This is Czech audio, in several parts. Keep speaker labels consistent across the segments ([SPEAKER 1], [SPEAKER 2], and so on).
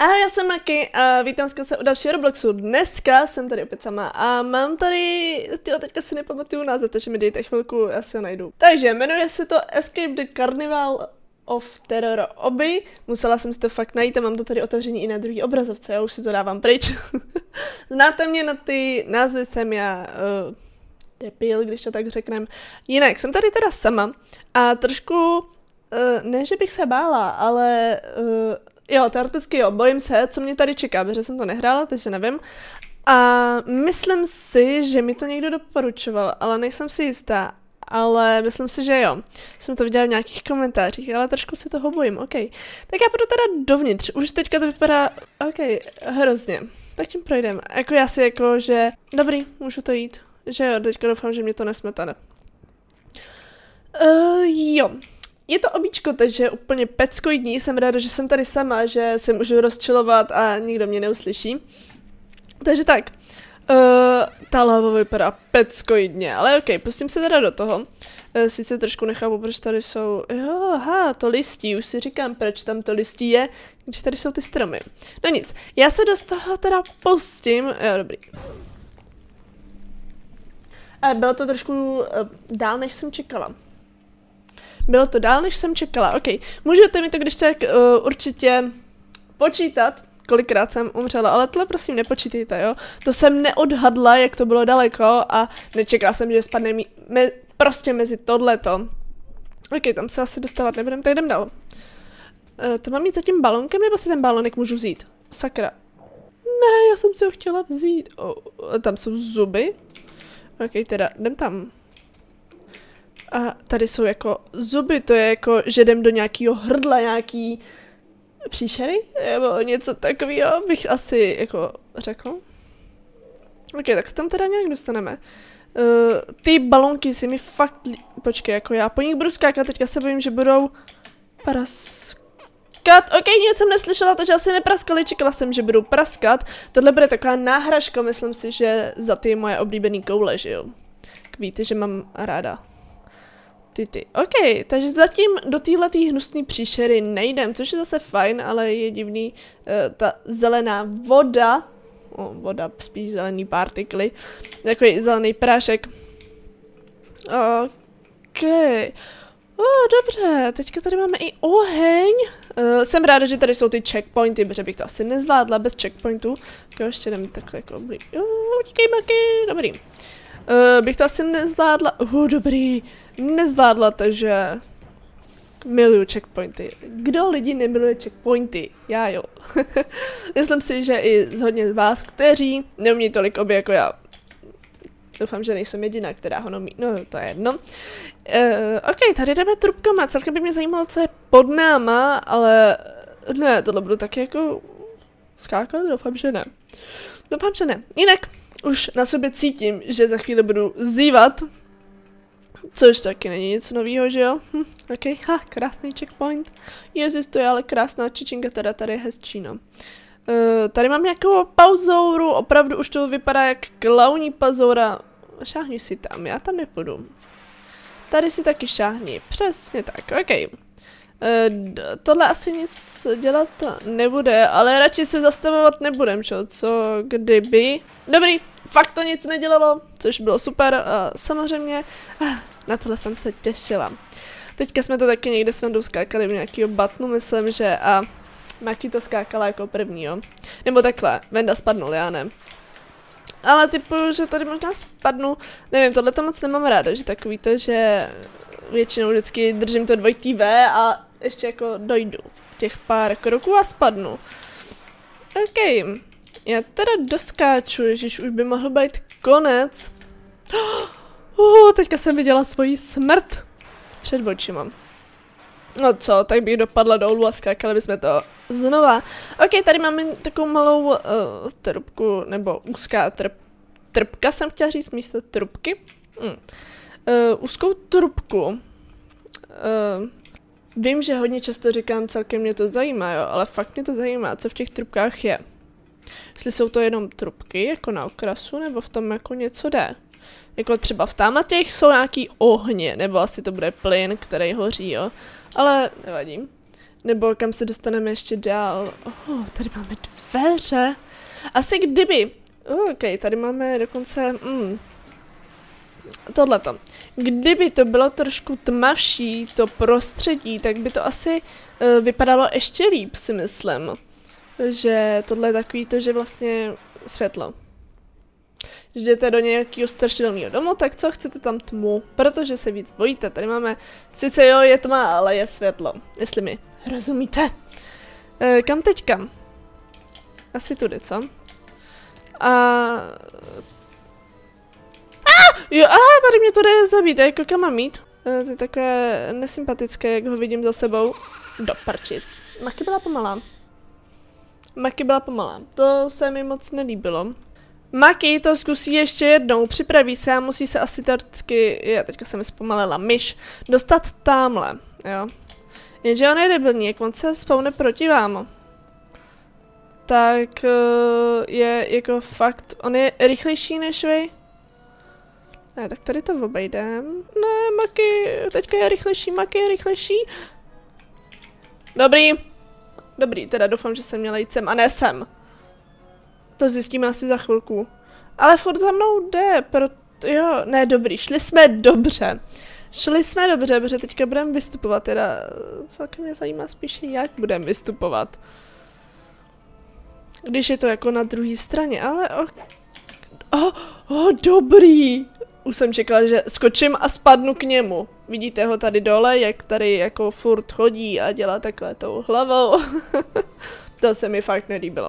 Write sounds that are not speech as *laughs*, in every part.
[SPEAKER 1] Ahoj, já jsem Maki a vítám se u dalšího Robloxu. Dneska jsem tady opět sama a mám tady, tyjo, teďka si nepamatuju název, takže mi dejte chvilku, já si ho najdu. Takže jmenuje se to Escape the Carnival of Terror Oby. Musela jsem si to fakt najít a mám to tady otevření i na druhý obrazovce, já už si to dávám pryč. *laughs* Znáte mě na ty názvy, jsem já uh, debil, když to tak řeknem. Jinak, jsem tady teda sama a trošku, uh, ne, že bych se bála, ale uh, Jo, teoreticky jo, bojím se, co mě tady čeká, protože jsem to nehrála, takže nevím. A myslím si, že mi to někdo doporučoval, ale nejsem si jistá. Ale myslím si, že jo. Jsem to viděla v nějakých komentářích, ale trošku se toho bojím, ok. Tak já půjdu teda dovnitř, už teďka to vypadá, ok, hrozně. Tak tím projdeme. Jako já si jako, že dobrý, můžu to jít. Že jo, teďka doufám, že mě to nesmetane. Uh, jo, je to običko, takže úplně peckoidní. Jsem ráda, že jsem tady sama, že se můžu rozčilovat a nikdo mě neuslyší. Takže tak. Uh, ta láva vypadá peckoidně, ale ok, pustím se teda do toho. Uh, sice trošku nechápu, proč tady jsou, jo, aha, to listí, už si říkám, proč tam to listí je, když tady jsou ty stromy. No nic, já se do toho teda pustím, jo, dobrý. Uh, bylo to trošku uh, dál, než jsem čekala. Bylo to dál, než jsem čekala. OK, můžete mi to když tak uh, určitě počítat, kolikrát jsem umřela, ale tohle prosím nepočítejte, jo. To jsem neodhadla, jak to bylo daleko a nečekala jsem, že spadne mi me, prostě mezi tohleto. OK, tam se asi dostávat nebudem, tak jdem dál. Uh, to mám mít za tím balonkem, nebo si ten balonek můžu vzít? Sakra. Ne, já jsem si ho chtěla vzít. Oh, tam jsou zuby. OK, teda, jdem tam. A tady jsou jako zuby, to je jako, že jdem do nějakého hrdla, nějaký příšery, nebo něco takového bych asi jako řekl. Ok, tak se tam teda nějak dostaneme. Uh, ty balonky si mi fakt... Li... Počkej, jako já po nich budu skákat, teďka se bojím, že budou praskat. Ok, nic jsem neslyšela, takže asi nepraskali, čekala jsem, že budou praskat. Tohle bude taková náhražka, myslím si, že za ty moje oblíbené koule, že jo. Víte, že mám ráda ty ty. OK, takže zatím do téhle hnusné příšery nejdem, což je zase fajn, ale je divný uh, ta zelená voda, oh, voda, spíš zelený partikly, takový zelený prášek. OK. Oh, dobře, teďka tady máme i oheň. Uh, jsem ráda, že tady jsou ty checkpointy, protože bych to asi nezvládla bez checkpointů. Tak ještě jdem takhle jako blí. Uh, utíkej, maky, dobrý. Uh, bych to asi nezvládla. Uh, dobrý nezvládla, takže miluju checkpointy. Kdo lidi nemiluje checkpointy? Já jo. *laughs* Myslím si, že i z hodně z vás, kteří neumí tolik obě jako já. Doufám, že nejsem jediná, která ho neumí. No, to je jedno. Uh, ok, tady jdeme trubkama. Celkem by mě zajímalo, co je pod náma, ale ne, tohle budu taky jako skákat? Doufám, že ne. Doufám, že ne. Jinak, už na sobě cítím, že za chvíli budu zývat, Což taky není nic nového, že jo? Hm, ok, *laughs* ha, krásný checkpoint. Jezus, to je ale krásná čičinka, teda tady je hezčí, no. Uh, tady mám nějakou pauzouru, opravdu už to vypadá jak klauní pazoura. Šáhni si tam, já tam nepůjdu. Tady si taky šáhni, přesně tak, ok. Uh, tohle asi nic dělat nebude, ale radši se zastavovat nebudem, čo? Co kdyby... Dobrý, fakt to nic nedělalo, což bylo super a samozřejmě na tohle jsem se těšila. Teďka jsme to taky někde s Vendou skákali v nějakého batnu, myslím, že a Maki to skákala jako první, jo. Nebo takhle, Venda spadnul, já ne. Ale typu, že tady možná spadnu, nevím, tohle to moc nemám ráda, že takový to, že většinou vždycky držím to dvojitý V a ještě jako dojdu těch pár kroků a spadnu. OK, já teda doskáču, ježiš, už by mohl být konec. *gasps* Uh, teďka jsem viděla svoji smrt před očima. No co, tak bych dopadla dolů a skákali bychom to znova. Ok, tady máme takovou malou uh, trubku, nebo úzká trp, trpka jsem chtěla říct místo trubky. Hmm. Uh, úzkou trubku. Uh, vím, že hodně často říkám, celkem mě to zajímá, jo, ale fakt mě to zajímá, co v těch trubkách je. Jestli jsou to jenom trubky, jako na okrasu, nebo v tom jako něco jde. Jako třeba v těch jsou nějaký ohně, nebo asi to bude plyn, který hoří, jo. Ale nevadí. Nebo kam se dostaneme ještě dál. Oh, tady máme dveře. Asi kdyby... Oh, ok, tady máme dokonce... Mm, tohleto. Kdyby to bylo trošku tmavší, to prostředí, tak by to asi uh, vypadalo ještě líp, si myslím. Že tohle je takový to, že vlastně světlo. Když jdete do nějakého strašidelného domu, tak co chcete tam tmu, protože se víc bojíte. Tady máme, sice jo, je tma, ale je světlo, jestli mi rozumíte. E, kam teďka? Asi tudy, co? A... Jo, a tady mě to jde zabít, jako kam mám mít? E, to je takové nesympatické, jak ho vidím za sebou. Do prčic. Maky byla pomalá. Maky byla pomalá. To se mi moc nelíbilo. Maki to zkusí ještě jednou, připraví se a musí se asi teoreticky, je, teďka jsem zpomalila, myš, dostat tamhle, jo. Jenže on je debilník, on se spawne proti vám. Tak uh, je jako fakt, on je rychlejší než vy. Ne, tak tady to obejdem. Ne, Maki, teďka je rychlejší, Maki je rychlejší. Dobrý. Dobrý, teda doufám, že jsem měla jít sem a ne sem. To zjistíme asi za chvilku. Ale furt za mnou jde, proto... Jo, ne, dobrý, šli jsme dobře. Šli jsme dobře, protože teďka budeme vystupovat, teda celkem mě zajímá spíše, jak budeme vystupovat. Když je to jako na druhé straně, ale... Oh, oh, dobrý! Už jsem čekala, že skočím a spadnu k němu. Vidíte ho tady dole, jak tady jako furt chodí a dělá takhle tou hlavou. *laughs* to se mi fakt nelíbilo.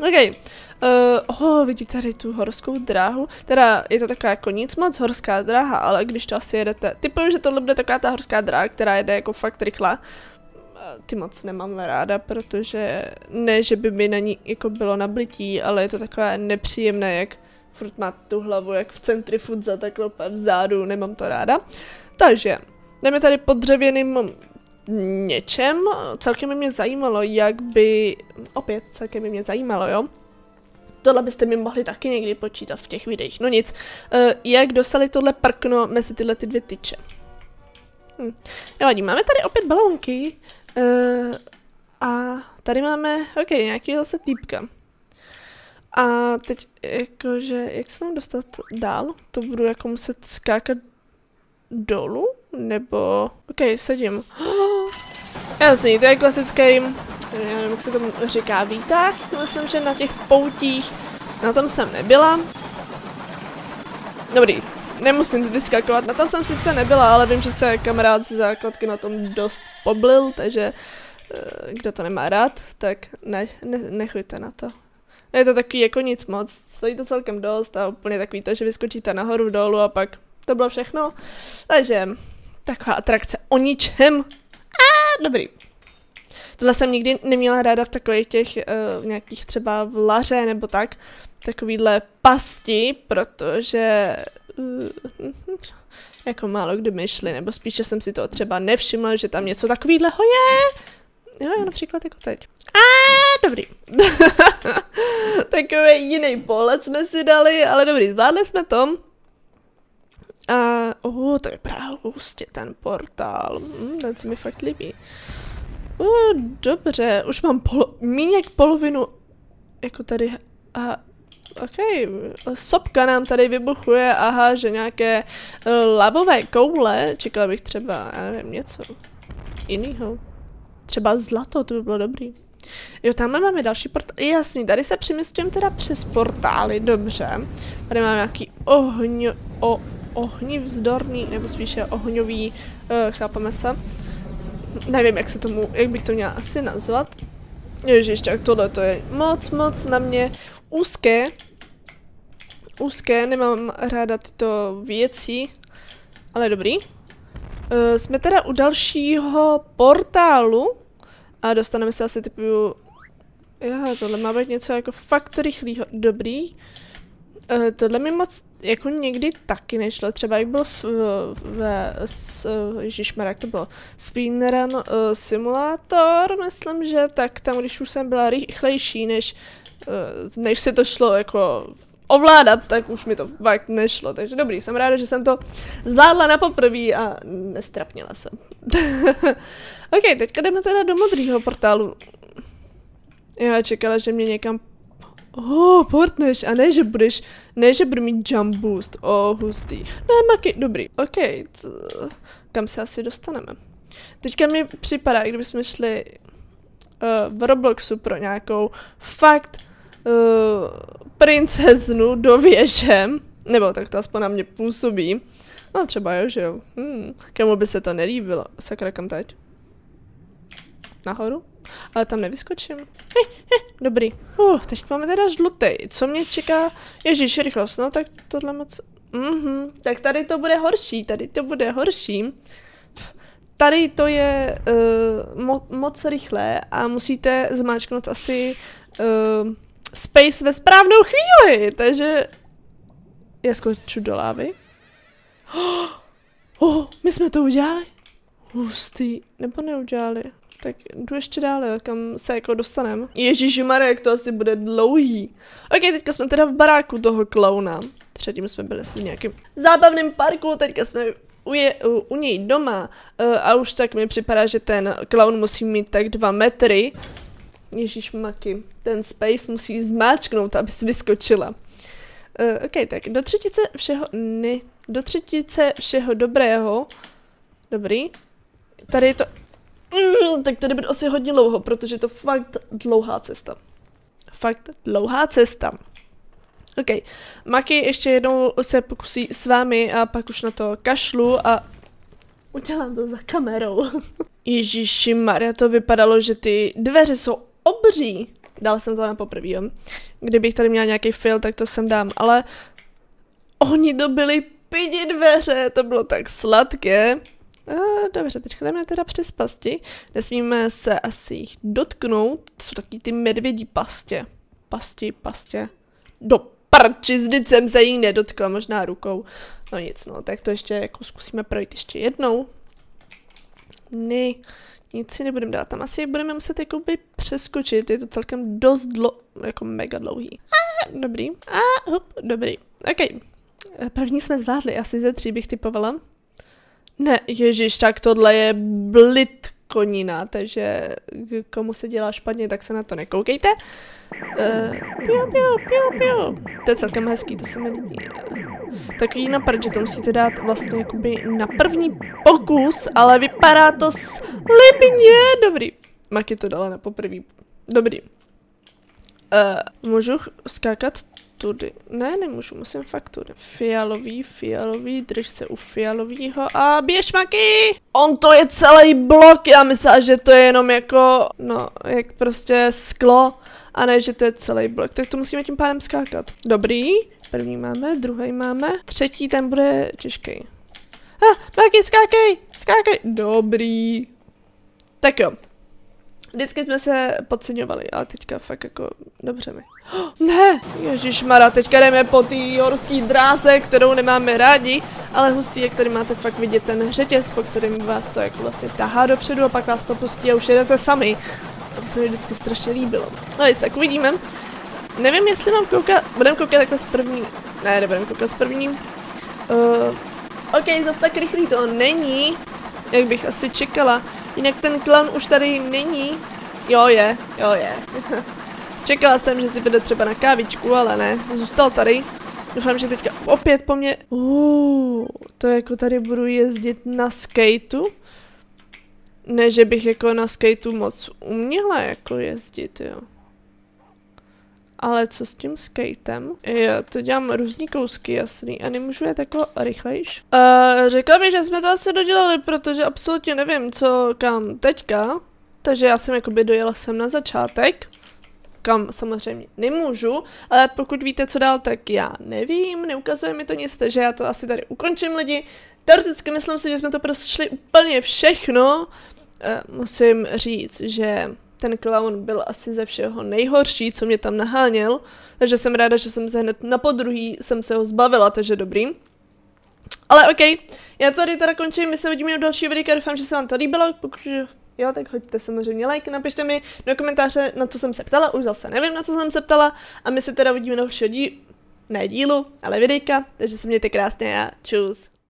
[SPEAKER 1] OK. Uh, oh, vidíte tady tu horskou dráhu. Teda je to taková jako nic moc horská dráha, ale když to asi jedete... Typuju, že tohle bude taková ta horská dráha, která jede jako fakt rychle. Ty moc nemám ráda, protože ne, že by mi na ní jako bylo nablití, ale je to takové nepříjemné, jak furt má tu hlavu, jak v centrifuze, takhle vzadu, nemám to ráda. Takže, jdeme tady pod dřevěným něčem. Celkem mě zajímalo, jak by... Opět, celkem mě zajímalo, jo? Tohle byste mi mohli taky někdy počítat v těch videích. No nic. Uh, jak dostali tohle prkno mezi tyhle ty dvě tyče? Hm. Nevadí, máme tady opět balonky. Uh, a tady máme, ok, nějaký zase týpka. A teď jakože, jak se mám dostat dál? To budu jako muset skákat dolů? Nebo... Ok, sedím. *gasps* Jasný, to je klasický, já nevím, jak se tomu říká, výtah. Myslím, že na těch poutích, na tom jsem nebyla. Dobrý, nemusím vyskakovat, na tom jsem sice nebyla, ale vím, že se kamarád ze základky na tom dost poblil, takže eh, kdo to nemá rád, tak ne, ne, nechujte na to. Je to takový jako nic moc, stojí to celkem dost a úplně takový to, že vyskočíte nahoru dolů a pak to bylo všechno. Takže taková atrakce o ničem. A dobrý. Tohle jsem nikdy neměla ráda v takových těch uh, nějakých třeba vlaře nebo tak, takovýhle pasti, protože uh, jako málo kdy myšli, nebo spíše jsem si to třeba nevšimla, že tam něco takovýhleho je. Jo, například jako teď. Dobrý. *laughs* Takový jiný pohled jsme si dali, ale dobrý, zvládli jsme to. A, oh, to je právě hustě ten portál. Hm, ten se mi fakt líbí. Uh, dobře, už mám polo míň jak polovinu, jako tady, a, ok, sopka nám tady vybuchuje, aha, že nějaké uh, lavové koule, čekala bych třeba, já nevím, něco jiného. Třeba zlato, to by bylo dobrý. Jo, tam máme další portál. Jasný, tady se přemysťujeme teda přes portály, dobře. Tady máme nějaký ohň, o, ohnivzdorný, nebo spíše ohňový, uh, chápeme se. Nevím, jak se tomu, jak bych to měla asi nazvat. Ježiš, tak tohle to je moc, moc na mě úzké. Úzké, nemám ráda tyto věci, ale dobrý. Uh, jsme teda u dalšího portálu a dostaneme se asi typu... Já, tohle má být něco jako fakt rychlýho. Dobrý. Uh, tohle mi moc jako někdy taky nešlo, třeba jak byl v, ve, s, ježišmar, jak to bylo, Speedrun uh, Simulator, myslím, že tak tam, když už jsem byla rychlejší, než, uh, než se to šlo jako ovládat, tak už mi to fakt nešlo. Takže dobrý, jsem ráda, že jsem to zvládla na poprvé a nestrapněla jsem. *laughs* ok, teďka jdeme teda do modrého portálu. Já čekala, že mě někam Oh, portneš, a ne, že budeš, ne, že budu mít jump boost. Oh, hustý. Ne, maky, dobrý. OK, t, kam se asi dostaneme? Teďka mi připadá, kdybychom šli uh, v Robloxu pro nějakou fakt uh, princeznu do věže, nebo tak to aspoň na mě působí. No třeba jo, že jo. Hmm. Kemu by se to nelíbilo. Sakra, kam teď? Nahoru? Ale tam nevyskočím. He, he, dobrý. Uh, teď máme teda žlutý. Co mě čeká? Ježíš, rychlost, no tak tohle moc... Mhm, tak tady to bude horší, tady to bude horší. Tady to je uh, mo moc rychlé a musíte zmáčknout asi uh, space ve správnou chvíli, takže já skoču do lávy. Oh, *gasps* oh, my jsme to udělali? Hustý, nebo neudělali? Tak jdu ještě dále, kam se jako dostanem. Ježíš jak to asi bude dlouhý. Ok, teďka jsme teda v baráku toho klauna. Předtím jsme byli v nějakém zábavném parku, teďka jsme u, je, u, u něj doma uh, a už tak mi připadá, že ten clown musí mít tak dva metry. Ježíš maky, ten space musí zmáčknout, aby si vyskočila. Uh, ok, tak do třetice všeho, ne, do třetice všeho dobrého. Dobrý. Tady je to, mm, tak tady bude asi hodně dlouho, protože to fakt dlouhá cesta. Fakt dlouhá cesta. OK. Maki ještě jednou se pokusí s vámi a pak už na to kašlu a udělám to za kamerou. *laughs* Ježíši Maria, to vypadalo, že ty dveře jsou obří. Dal jsem to na poprvé, jo. Kdybych tady měla nějaký fail, tak to sem dám, ale oni to byly pidi dveře, to bylo tak sladké. Uh, dobře, teď jdeme teda přes pasti. Nesmíme se asi jich dotknout. To jsou taky ty medvědí pastě. Pasti, pastě. Do prči, vždyť jsem se jí nedotkla, možná rukou. No nic, no, tak to ještě jako zkusíme projít ještě jednou. Ne, nic si nebudeme dát. Tam asi budeme muset jakoby přeskočit, je to celkem dost dlo, jako mega dlouhý. A, dobrý. A, hop, dobrý. OK. První jsme zvládli, asi ze tří bych typovala. Ne, ježiš, tak tohle je blit konina, takže komu se dělá špatně, tak se na to nekoukejte. Uh, piu, piu, piu, piu. To je celkem hezký, to se mi líbí. Takový napad, že to musíte dát vlastně jakoby na první pokus, ale vypadá to slibně. Dobrý. Maki to dala na poprvý. Dobrý. Uh, můžu skákat tudy. Ne, nemůžu, musím fakt tudy. Fialový, fialový, drž se u fialovýho a běž maky! On to je celý blok, já myslím, že to je jenom jako, no, jak prostě sklo. A ne, že to je celý blok, tak to musíme tím pádem skákat. Dobrý, první máme, druhý máme, třetí ten bude těžký. Ha, ah, Maky, skákej, skákej, dobrý. Tak jo, Vždycky jsme se podceňovali, ale teďka fakt jako dobře mi. Oh, *gasps* ne, Mara, teďka jdeme po té horské dráze, kterou nemáme rádi, ale hustý, jak tady máte fakt vidět ten řetěz, po kterém vás to jako vlastně tahá dopředu a pak vás to pustí a už jedete sami. A to se mi vždycky strašně líbilo. No tak uvidíme. Nevím, jestli mám koukat, budeme koukat takhle z první, ne, nebudeme koukat z první. Uh, ok, zase tak rychlý to není, jak bych asi čekala. Jinak ten klan už tady není. Jo je, jo je. *laughs* Čekala jsem, že si bude třeba na kávičku, ale ne, zůstal tady. Doufám, že teďka opět po mně... Uh, to jako tady budu jezdit na skateu. Ne, že bych jako na skateu moc uměla jako jezdit, jo. Ale co s tím skatem? Já to dělám různý kousky, jasný, a nemůžu jet jako rychlejš. Uh, řekla mi, že jsme to asi dodělali, protože absolutně nevím, co kam teďka. Takže já jsem jakoby dojela sem na začátek, kam samozřejmě nemůžu, ale pokud víte, co dál, tak já nevím, neukazuje mi to nic, takže já to asi tady ukončím lidi. Teoreticky myslím si, že jsme to prostě šli úplně všechno. Uh, musím říct, že ten clown byl asi ze všeho nejhorší, co mě tam naháněl, takže jsem ráda, že jsem se hned na podruhý jsem se ho zbavila, takže dobrý. Ale ok, já tady teda končím, my se uvidíme u dalšího videa, doufám, že se vám to líbilo, pokud jo, tak hoďte samozřejmě like, napište mi do komentáře, na co jsem se ptala, už zase nevím, na co jsem se ptala, a my se teda uvidíme na dalšího dílu. ne dílu, ale videjka, takže se mějte krásně a čus.